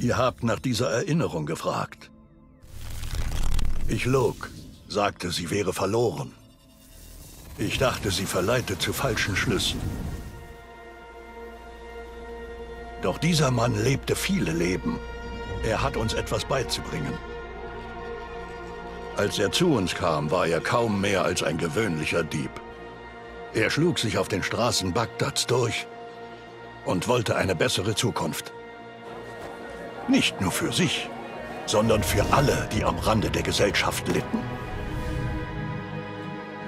Ihr habt nach dieser Erinnerung gefragt. Ich log, sagte, sie wäre verloren. Ich dachte, sie verleite zu falschen Schlüssen. Doch dieser Mann lebte viele Leben. Er hat uns etwas beizubringen. Als er zu uns kam, war er kaum mehr als ein gewöhnlicher Dieb. Er schlug sich auf den Straßen Bagdads durch und wollte eine bessere Zukunft. Nicht nur für sich, sondern für alle, die am Rande der Gesellschaft litten.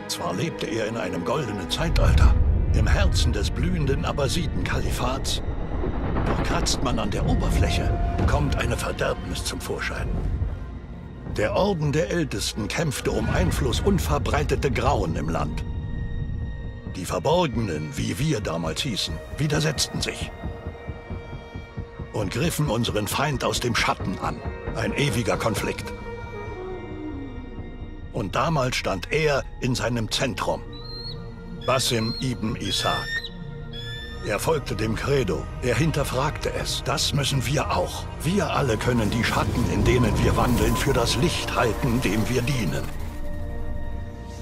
Zwar lebte er in einem goldenen Zeitalter, im Herzen des blühenden Abbasiden-Kalifats, doch kratzt man an der Oberfläche, kommt eine Verderbnis zum Vorschein. Der Orden der Ältesten kämpfte um Einfluss und verbreitete Grauen im Land. Die Verborgenen, wie wir damals hießen, widersetzten sich und griffen unseren Feind aus dem Schatten an. Ein ewiger Konflikt. Und damals stand er in seinem Zentrum. Basim ibn Ishaq. Er folgte dem Credo. Er hinterfragte es. Das müssen wir auch. Wir alle können die Schatten, in denen wir wandeln, für das Licht halten, dem wir dienen.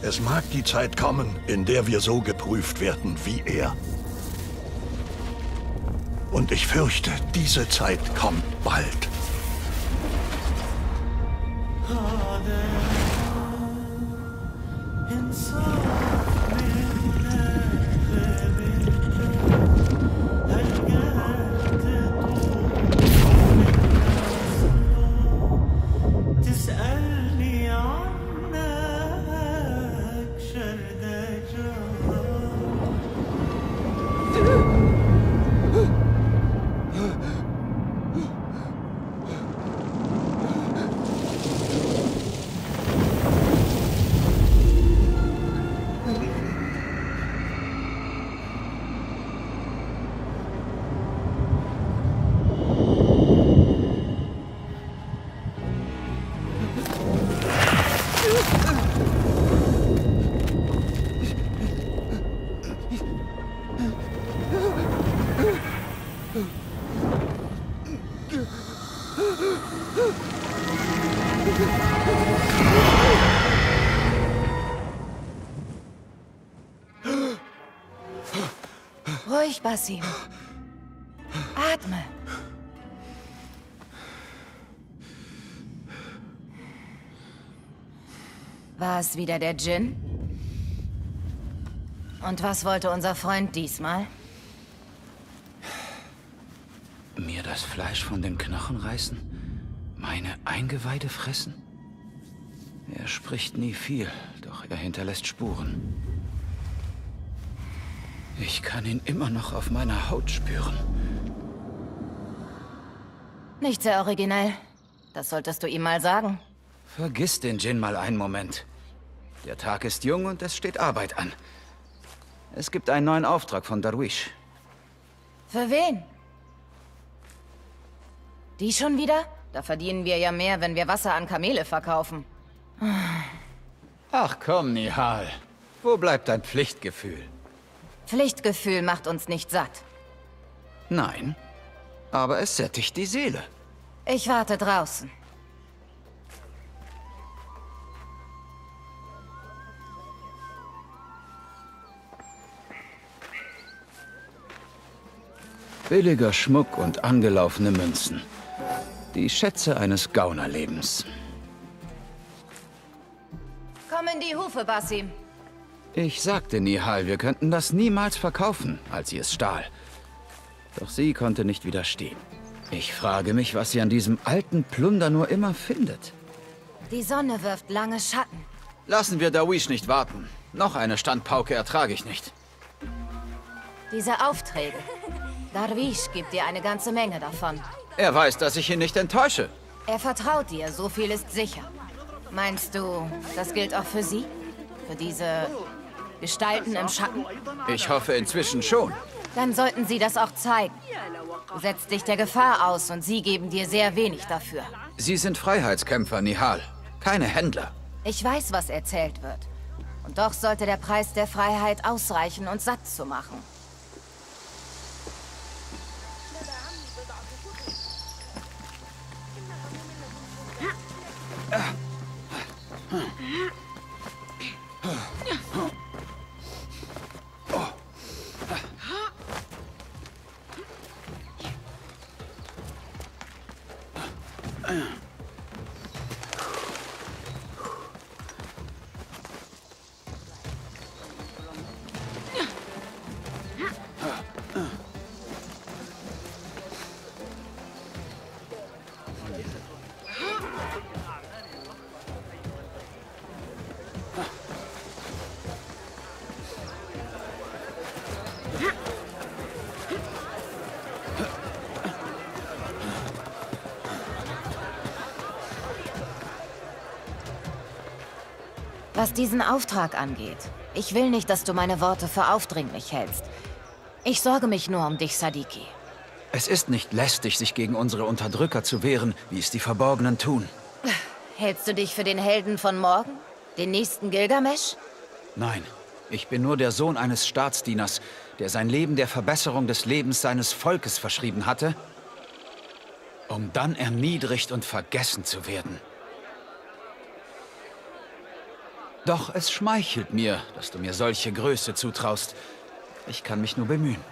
Es mag die Zeit kommen, in der wir so geprüft werden wie er. Und ich fürchte, diese Zeit kommt bald. Ruhig, Basim. Atme. War es wieder der Djinn? Und was wollte unser Freund diesmal? Mir das Fleisch von den Knochen reißen? Meine Eingeweide fressen? Er spricht nie viel, doch er hinterlässt Spuren. Ich kann ihn immer noch auf meiner Haut spüren. Nicht sehr originell. Das solltest du ihm mal sagen. Vergiss den Djinn mal einen Moment. Der Tag ist jung und es steht Arbeit an. Es gibt einen neuen Auftrag von Darwish. Für wen? Die schon wieder? Da verdienen wir ja mehr, wenn wir Wasser an Kamele verkaufen. Ach komm, Nihal. Wo bleibt dein Pflichtgefühl? Pflichtgefühl macht uns nicht satt. Nein, aber es sättigt die Seele. Ich warte draußen. Billiger Schmuck und angelaufene Münzen. Die Schätze eines Gaunerlebens. Komm in die Hufe, Basim. Ich sagte Nihal, wir könnten das niemals verkaufen, als sie es stahl. Doch sie konnte nicht widerstehen. Ich frage mich, was sie an diesem alten Plunder nur immer findet. Die Sonne wirft lange Schatten. Lassen wir Dawish nicht warten. Noch eine Standpauke ertrage ich nicht. Diese Aufträge. Darwish gibt dir eine ganze Menge davon. Er weiß, dass ich ihn nicht enttäusche. Er vertraut dir, so viel ist sicher. Meinst du, das gilt auch für sie? Für diese Gestalten im Schatten? Ich hoffe inzwischen schon. Dann sollten sie das auch zeigen. Du setzt dich der Gefahr aus und sie geben dir sehr wenig dafür. Sie sind Freiheitskämpfer, Nihal. Keine Händler. Ich weiß, was erzählt wird. Und doch sollte der Preis der Freiheit ausreichen, uns satt zu machen. Uh. Was diesen Auftrag angeht, ich will nicht, dass du meine Worte für aufdringlich hältst. Ich sorge mich nur um dich, Sadiki. Es ist nicht lästig, sich gegen unsere Unterdrücker zu wehren, wie es die Verborgenen tun. Hältst du dich für den Helden von morgen? Den nächsten Gilgamesch? Nein, ich bin nur der Sohn eines Staatsdieners, der sein Leben der Verbesserung des Lebens seines Volkes verschrieben hatte, um dann erniedrigt und vergessen zu werden. Doch es schmeichelt mir, dass du mir solche Größe zutraust. Ich kann mich nur bemühen.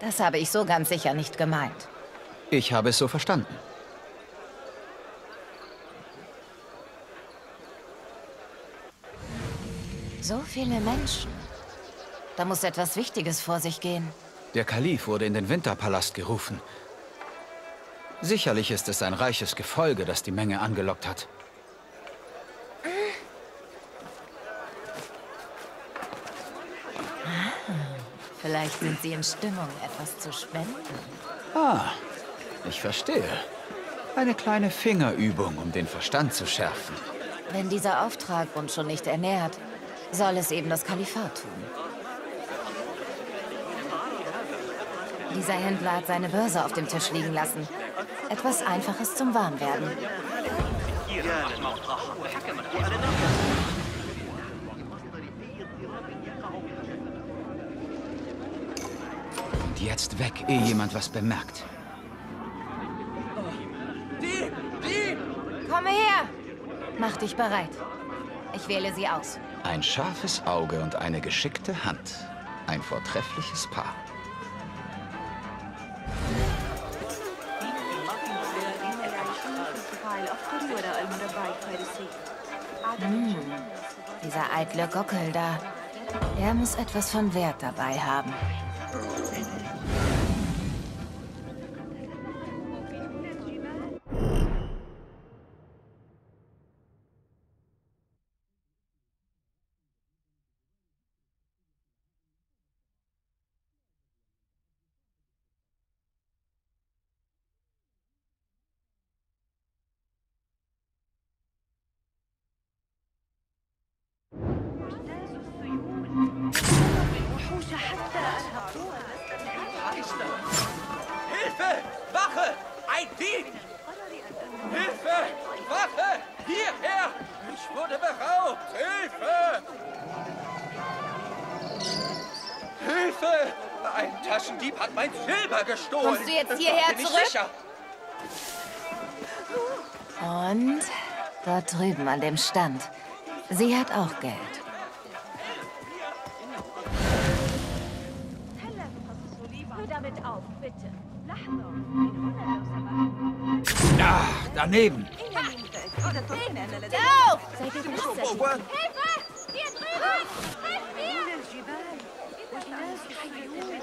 Das habe ich so ganz sicher nicht gemeint. Ich habe es so verstanden. So viele Menschen. Da muss etwas Wichtiges vor sich gehen. Der Kalif wurde in den Winterpalast gerufen. Sicherlich ist es ein reiches Gefolge, das die Menge angelockt hat. Vielleicht sind Sie in Stimmung, etwas zu spenden. Ah, ich verstehe. Eine kleine Fingerübung, um den Verstand zu schärfen. Wenn dieser Auftrag uns schon nicht ernährt, soll es eben das Kalifat tun. Dieser Händler hat seine Börse auf dem Tisch liegen lassen. Etwas Einfaches zum Warmwerden. Und jetzt weg, ehe jemand was bemerkt. Komme her! Mach dich bereit. Ich wähle sie aus. Ein scharfes Auge und eine geschickte Hand. Ein vortreffliches Paar. Dieser eitle Gockel da. Er muss etwas von Wert dabei haben. Taschendieb hat mein Silber gestohlen. Kommst du jetzt hierher zurück? Sicher. Und dort drüben an dem Stand. Sie hat auch Geld. damit auf, bitte. Na, daneben. Auf! Seid ihr Hilfe! Hier drüben! Hilfe! mir!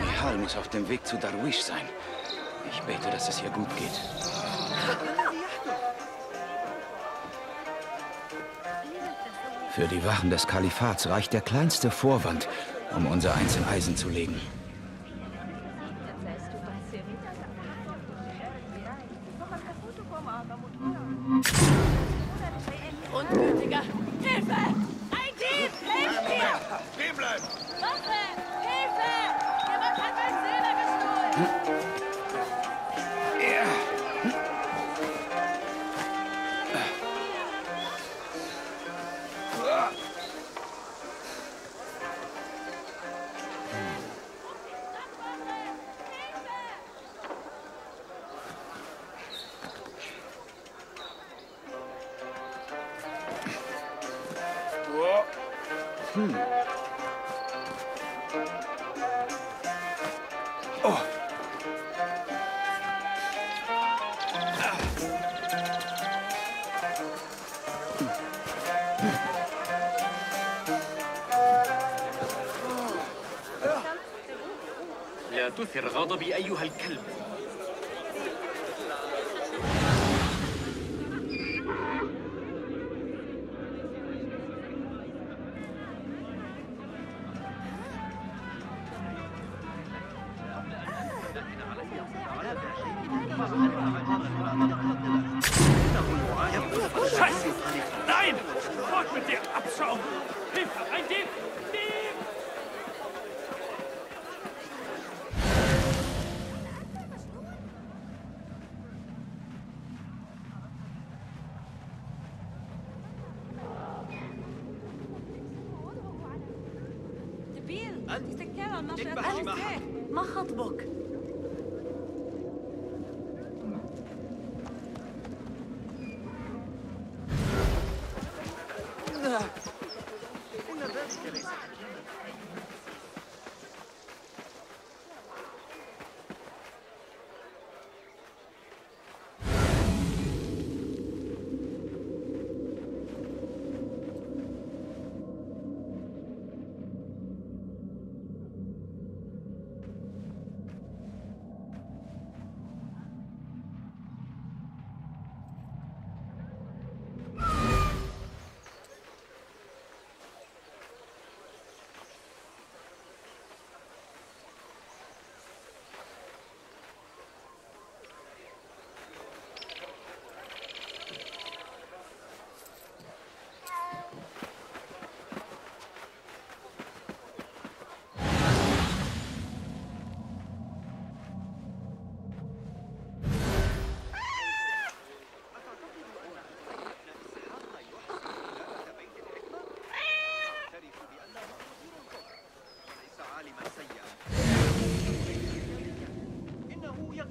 Nihal muss auf dem Weg zu Darwish sein. Ich bete, dass es ihr gut geht. Für die Wachen des Kalifats reicht der kleinste Vorwand, um unser Eins in Eisen zu legen. تثر غضبي أيها الكلب.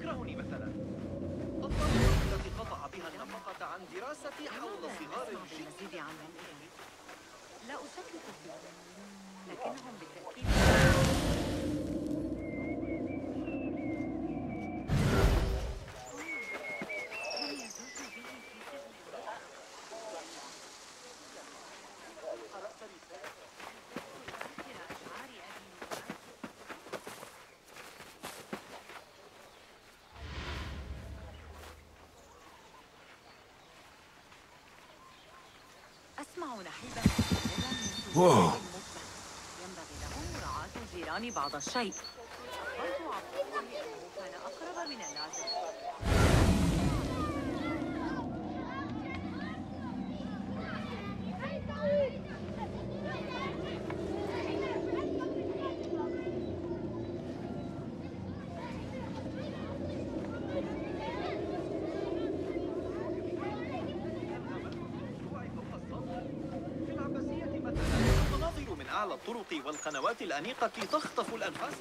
يكرهني مثلا. الطريقة التي قطع بها النفقة عن دراستي حول صغار الجن المزيد عن ذلك لا أشكك فيه لكنهم بالتأكيد يسمعون حلبا ينبغي لهم مراعاة الجيران بعض الشيء. أقرب من العزل أعلى الطرق والقنوات الأنيقة تخطف الأنفاس.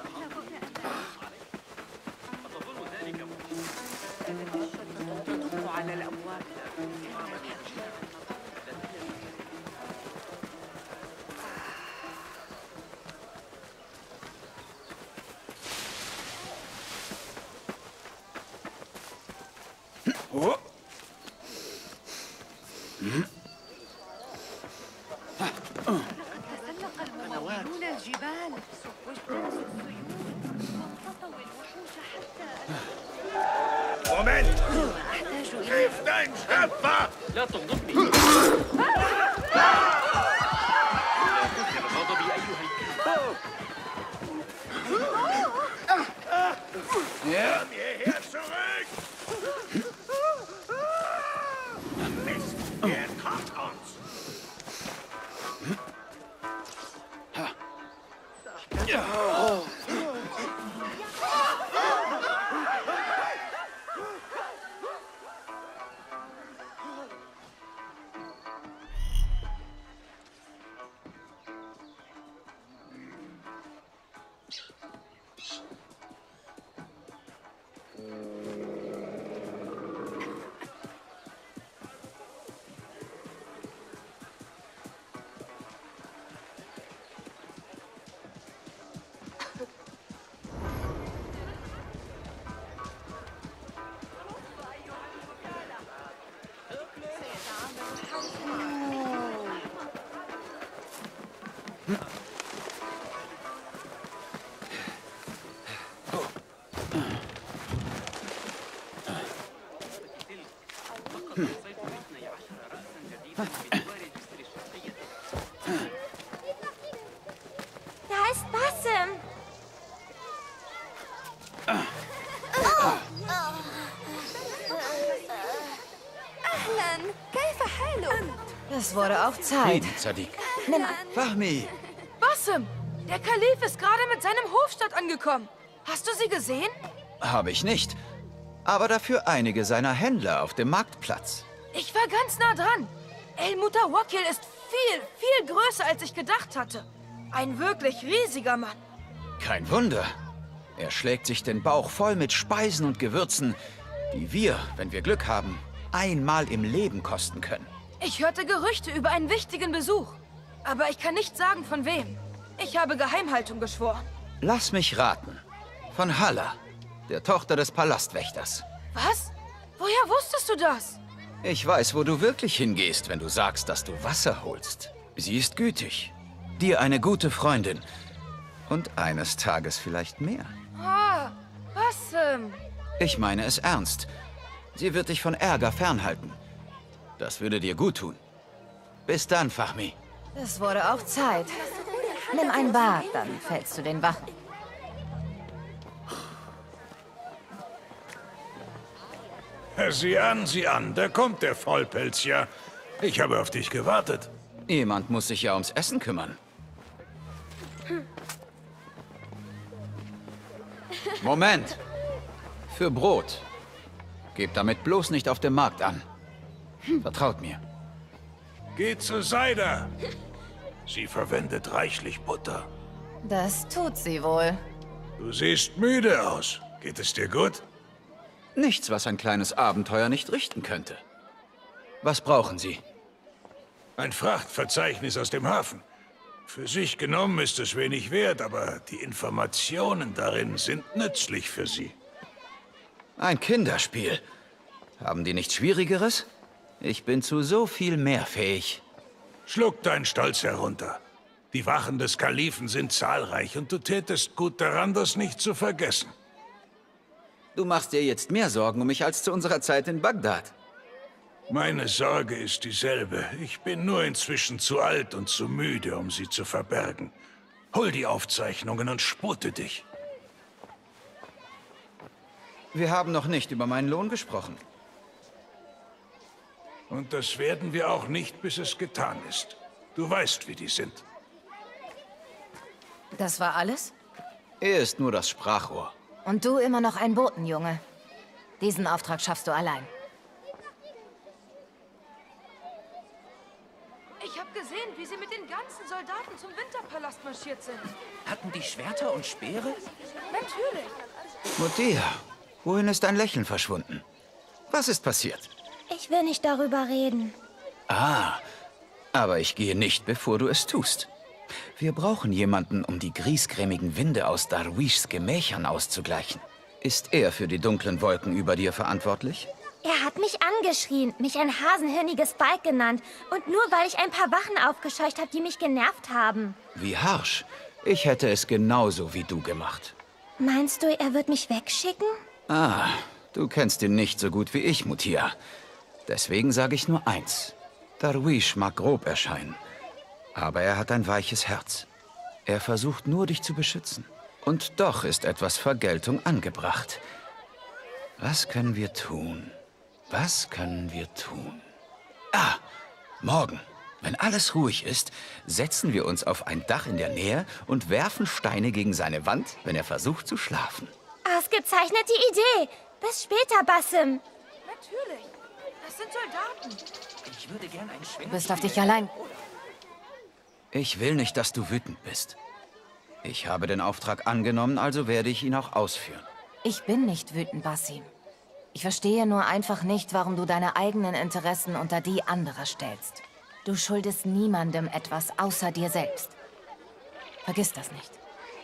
Es wurde auch Zeit. Frieden, Sadiq. Nimm Fahmi! Bassem, der Kalif ist gerade mit seinem Hofstadt angekommen. Hast du sie gesehen? Habe ich nicht. Aber dafür einige seiner Händler auf dem Marktplatz. Ich war ganz nah dran. El Mutawakil ist viel, viel größer, als ich gedacht hatte. Ein wirklich riesiger Mann. Kein Wunder. Er schlägt sich den Bauch voll mit Speisen und Gewürzen, die wir, wenn wir Glück haben, einmal im Leben kosten können. Ich hörte Gerüchte über einen wichtigen Besuch. Aber ich kann nicht sagen, von wem. Ich habe Geheimhaltung geschworen. Lass mich raten. Von Halla, der Tochter des Palastwächters. Was? Woher wusstest du das? Ich weiß, wo du wirklich hingehst, wenn du sagst, dass du Wasser holst. Sie ist gütig. Dir eine gute Freundin. Und eines Tages vielleicht mehr. Ah, Bassem. Ich meine es ernst. Sie wird dich von Ärger fernhalten. Das würde dir gut tun. Bis dann, Fahmi. Es wurde auch Zeit. Nimm ein Bad, dann fällst du den Wachen. Sieh an, sieh an, da kommt der Vollpelz ja. Ich habe auf dich gewartet. Jemand muss sich ja ums Essen kümmern. Moment. Für Brot. Gebt damit bloß nicht auf dem Markt an. Vertraut mir. Geh zu Seida. Sie verwendet reichlich Butter. Das tut sie wohl. Du siehst müde aus. Geht es dir gut? Nichts, was ein kleines Abenteuer nicht richten könnte. Was brauchen Sie? Ein Frachtverzeichnis aus dem Hafen. Für sich genommen ist es wenig wert, aber die Informationen darin sind nützlich für Sie. Ein Kinderspiel. Haben die nichts Schwierigeres? Ich bin zu so viel mehr fähig. Schluck deinen Stolz herunter. Die Wachen des Kalifen sind zahlreich und du tätest gut daran, das nicht zu vergessen. Du machst dir jetzt mehr Sorgen um mich als zu unserer Zeit in Bagdad. Meine Sorge ist dieselbe. Ich bin nur inzwischen zu alt und zu müde, um sie zu verbergen. Hol die Aufzeichnungen und spute dich. Wir haben noch nicht über meinen Lohn gesprochen. Und das werden wir auch nicht, bis es getan ist. Du weißt, wie die sind. Das war alles? Er ist nur das Sprachrohr. Und du immer noch ein Botenjunge. Diesen Auftrag schaffst du allein. Ich habe gesehen, wie sie mit den ganzen Soldaten zum Winterpalast marschiert sind. Hatten die Schwerter und Speere? Natürlich. Mutia, wohin ist dein Lächeln verschwunden? Was ist passiert? Ich will nicht darüber reden. Ah, aber ich gehe nicht, bevor du es tust. Wir brauchen jemanden, um die griesgrämigen Winde aus Darwishs Gemächern auszugleichen. Ist er für die dunklen Wolken über dir verantwortlich? Er hat mich angeschrien, mich ein hasenhirniges Balk genannt. Und nur weil ich ein paar Wachen aufgescheucht habe, die mich genervt haben. Wie harsch. Ich hätte es genauso wie du gemacht. Meinst du, er wird mich wegschicken? Ah, du kennst ihn nicht so gut wie ich, Mutia. Deswegen sage ich nur eins. Darwish mag grob erscheinen, aber er hat ein weiches Herz. Er versucht nur, dich zu beschützen. Und doch ist etwas Vergeltung angebracht. Was können wir tun? Was können wir tun? Ah, morgen, wenn alles ruhig ist, setzen wir uns auf ein Dach in der Nähe und werfen Steine gegen seine Wand, wenn er versucht zu schlafen. Ausgezeichnete Idee. Bis später, Bassem. Natürlich. Du bist auf dich allein. Ich will nicht, dass du wütend bist. Ich habe den Auftrag angenommen, also werde ich ihn auch ausführen. Ich bin nicht wütend, Basim. Ich verstehe nur einfach nicht, warum du deine eigenen Interessen unter die anderer stellst. Du schuldest niemandem etwas außer dir selbst. Vergiss das nicht.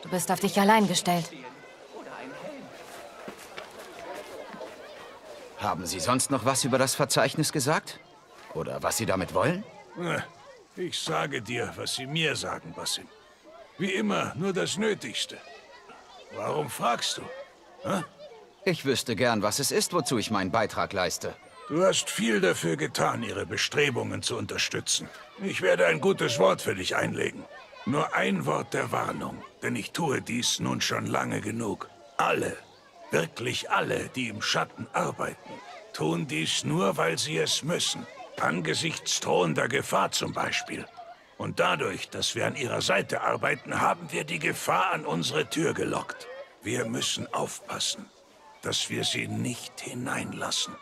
Du bist auf dich allein gestellt. Haben Sie sonst noch was über das Verzeichnis gesagt? Oder was Sie damit wollen? Äh, Ich sage dir, was sie mir sagen, Basim. Wie immer, nur das Nötigste. Warum fragst du? Hä? Ich wüsste gern, was es ist, wozu ich meinen Beitrag leiste. Du hast viel dafür getan, ihre Bestrebungen zu unterstützen. Ich werde ein gutes Wort für dich einlegen. Nur ein Wort der Warnung, denn ich tue dies nun schon lange genug. Alle, wirklich alle, die im Schatten arbeiten, tun dies nur, weil sie es müssen. Angesichts drohender Gefahr zum Beispiel. Und dadurch, dass wir an ihrer Seite arbeiten, haben wir die Gefahr an unsere Tür gelockt. Wir müssen aufpassen, dass wir sie nicht hineinlassen.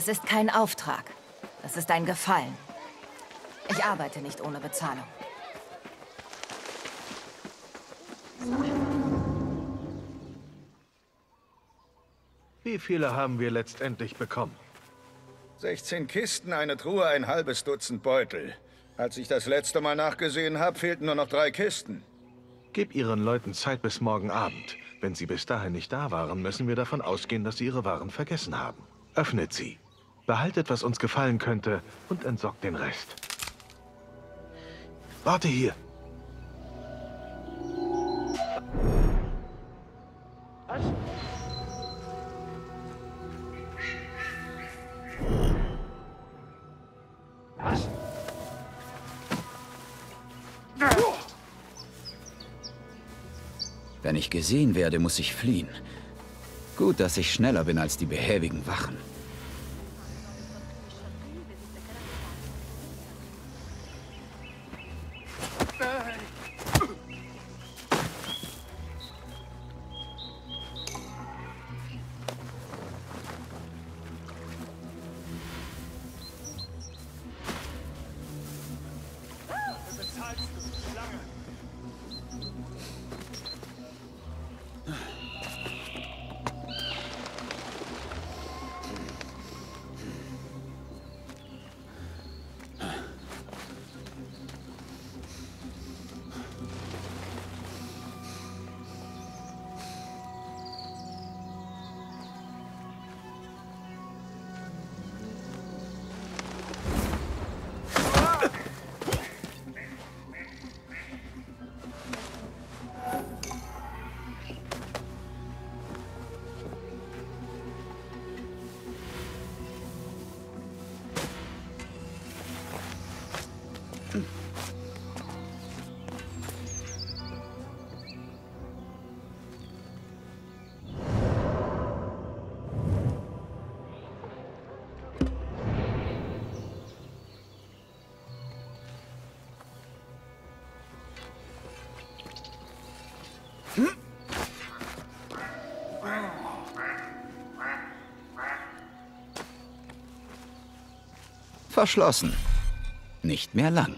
Das ist kein Auftrag. Das ist ein Gefallen. Ich arbeite nicht ohne Bezahlung. Wie viele haben wir letztendlich bekommen? 16 Kisten, eine Truhe, ein halbes Dutzend Beutel. Als ich das letzte Mal nachgesehen habe, fehlten nur noch drei Kisten. Gib Ihren Leuten Zeit bis morgen Abend. Wenn sie bis dahin nicht da waren, müssen wir davon ausgehen, dass sie ihre Waren vergessen haben. Öffnet sie. Behaltet, was uns gefallen könnte, und entsorgt den Rest. Warte hier. Was? Was? Wenn ich gesehen werde, muss ich fliehen. Gut, dass ich schneller bin als die behäbigen Wachen. als Schlange. Verschlossen. Nicht mehr lang.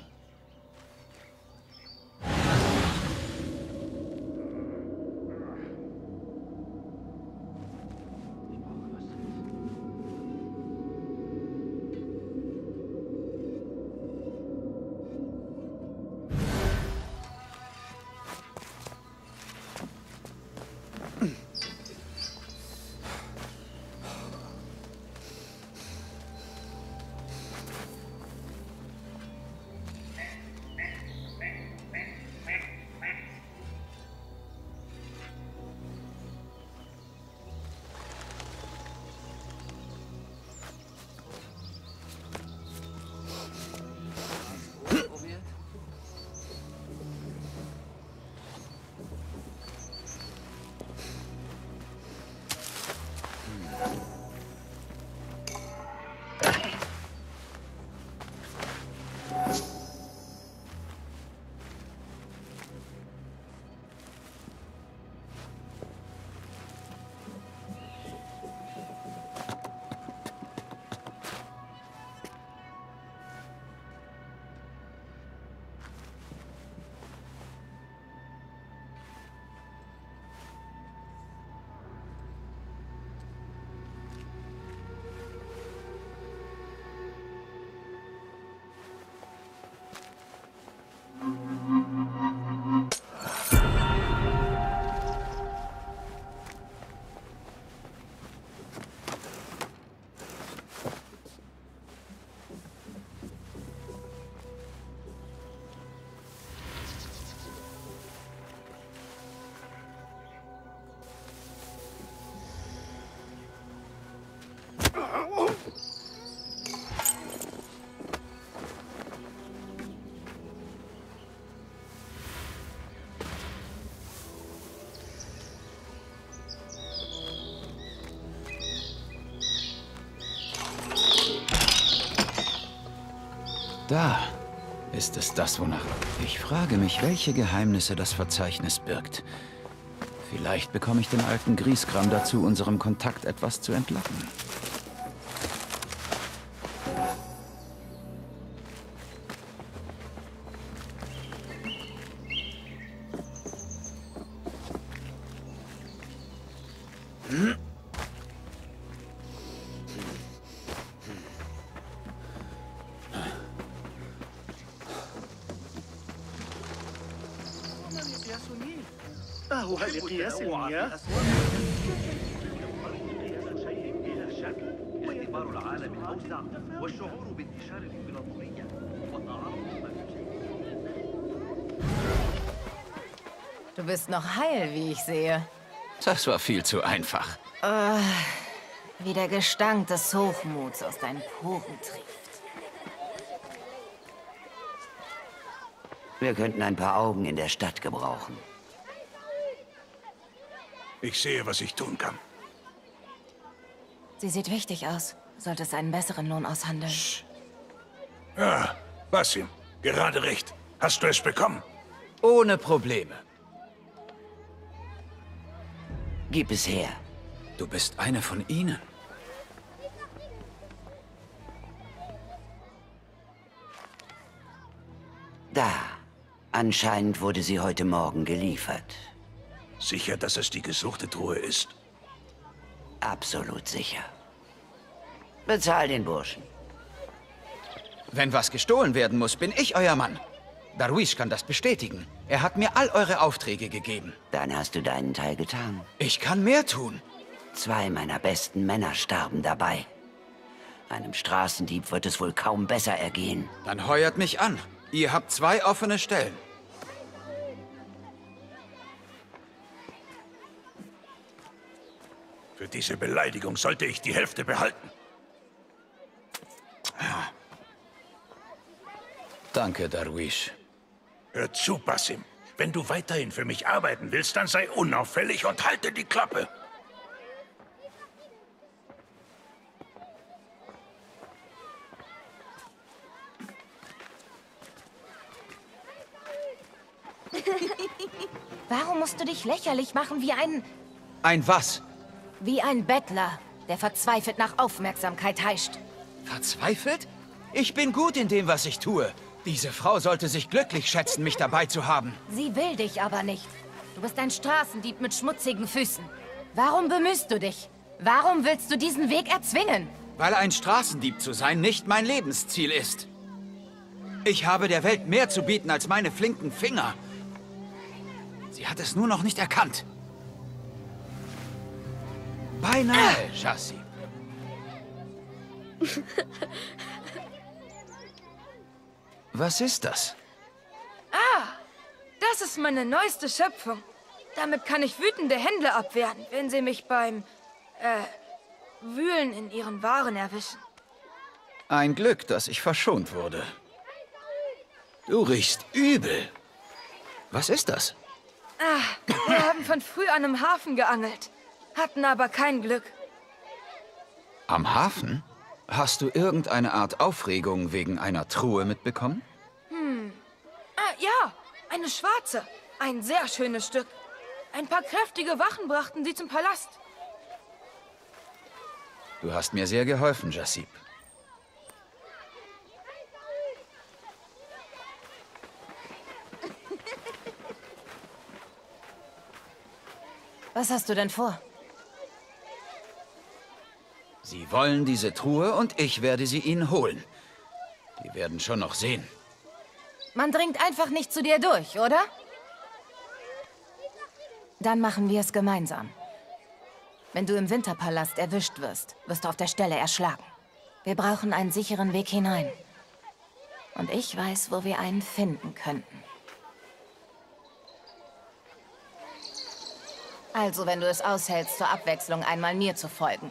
Da ist es das, wonach... Ich frage mich, welche Geheimnisse das Verzeichnis birgt. Vielleicht bekomme ich den alten Grieskram dazu, unserem Kontakt etwas zu entlocken. الأوسع والشعور بانتشار الإمبراطورية وتعرض Du bist noch heil, wie ich sehe. Das war viel zu einfach. Äh, wie der Gestank des Hochmuts aus deinen Poren trieft. Wir könnten ein paar Augen in der Stadt gebrauchen. Ich sehe, was ich tun kann. Sie sieht wichtig aus. Solltest einen besseren Lohn aushandeln. Ja, Basim, gerade recht. Hast du es bekommen? Ohne Probleme. Gib es her. Du bist eine von ihnen. Da. Anscheinend wurde sie heute Morgen geliefert. Sicher, dass es die gesuchte Truhe ist? Absolut sicher. Bezahl den Burschen. Wenn was gestohlen werden muss, bin ich euer Mann. Darwish kann das bestätigen. Er hat mir all eure Aufträge gegeben. Dann hast du deinen Teil getan. Ich kann mehr tun. Zwei meiner besten Männer starben dabei. Einem Straßendieb wird es wohl kaum besser ergehen. Dann heuert mich an. Ihr habt zwei offene Stellen. Für diese Beleidigung sollte ich die Hälfte behalten. Danke, Darwish. Hör zu, Basim. Wenn du weiterhin für mich arbeiten willst, dann sei unauffällig und halte die Klappe. Warum musst du dich lächerlich machen wie ein... Ein was? wie ein Bettler, der verzweifelt nach Aufmerksamkeit heischt? Verzweifelt? Ich bin gut in dem, was ich tue. Diese Frau sollte sich glücklich schätzen, mich dabei zu haben. Sie will dich aber nicht. Du bist ein Straßendieb mit schmutzigen Füßen. Warum bemühst du dich? Warum willst du diesen Weg erzwingen? Weil ein Straßendieb zu sein nicht mein Lebensziel ist. Ich habe der Welt mehr zu bieten als meine flinken Finger. Sie hat es nur noch nicht erkannt. Beinahe, Chassis. Was ist das? Ah, das ist meine neueste Schöpfung. Damit kann ich wütende Händler abwehren, wenn sie mich beim, äh, Wühlen in ihren Waren erwischen. Ein Glück, dass ich verschont wurde. Du riechst übel. Was ist das? Ah, wir haben von früh an im Hafen geangelt, hatten aber kein Glück. Am Hafen? Hast du irgendeine Art Aufregung wegen einer Truhe mitbekommen? Hm. Ah, ja, eine schwarze. Ein sehr schönes Stück. Ein paar kräftige Wachen brachten sie zum Palast. Du hast mir sehr geholfen, Jassib. Was hast du denn vor? Sie wollen diese Truhe und ich werde sie ihnen holen. Die werden schon noch sehen. Man dringt einfach nicht zu dir durch, oder? Dann machen wir es gemeinsam. Wenn du im Winterpalast erwischt wirst, wirst du auf der Stelle erschlagen. Wir brauchen einen sicheren Weg hinein. Und ich weiß, wo wir einen finden könnten. Also, wenn du es aushältst, zur Abwechslung einmal mir zu folgen.